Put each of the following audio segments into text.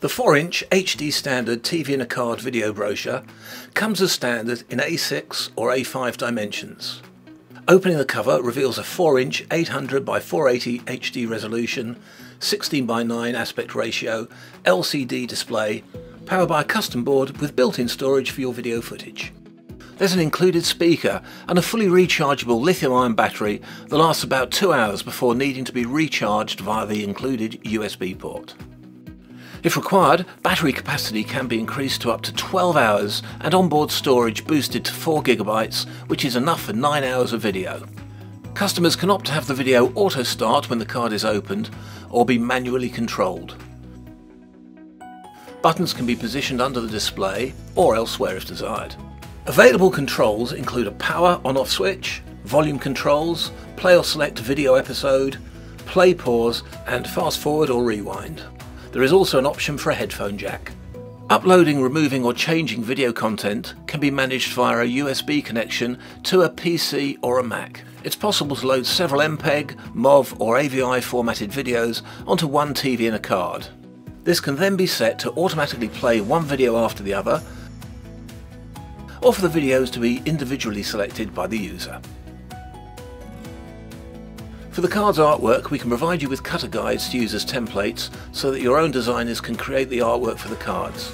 The 4-inch HD standard TV in a card video brochure comes as standard in A6 or A5 dimensions. Opening the cover reveals a 4-inch 800 by 480 HD resolution, 16 by 9 aspect ratio, LCD display, powered by a custom board with built-in storage for your video footage. There's an included speaker and a fully rechargeable lithium-ion battery that lasts about two hours before needing to be recharged via the included USB port. If required, battery capacity can be increased to up to 12 hours and onboard storage boosted to 4GB, which is enough for 9 hours of video. Customers can opt to have the video auto start when the card is opened or be manually controlled. Buttons can be positioned under the display or elsewhere if desired. Available controls include a power on-off switch, volume controls, play or select video episode, play pause and fast forward or rewind. There is also an option for a headphone jack. Uploading, removing or changing video content can be managed via a USB connection to a PC or a Mac. It's possible to load several MPEG, MOV or AVI formatted videos onto one TV in a card. This can then be set to automatically play one video after the other or for the videos to be individually selected by the user. For the card's artwork, we can provide you with cutter guides to use as templates so that your own designers can create the artwork for the cards.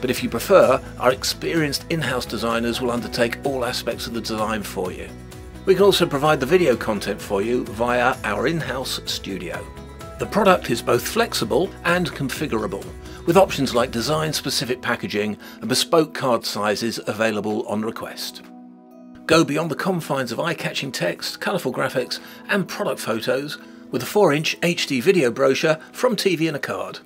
But if you prefer, our experienced in-house designers will undertake all aspects of the design for you. We can also provide the video content for you via our in-house studio. The product is both flexible and configurable, with options like design-specific packaging and bespoke card sizes available on request. Go beyond the confines of eye-catching text, colourful graphics and product photos with a 4-inch HD video brochure from TV in a card.